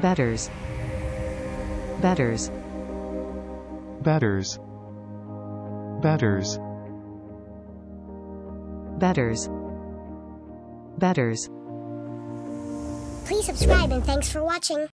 betters. Betters. Betters. Betters. Betters. Betters. Please subscribe and thanks for watching.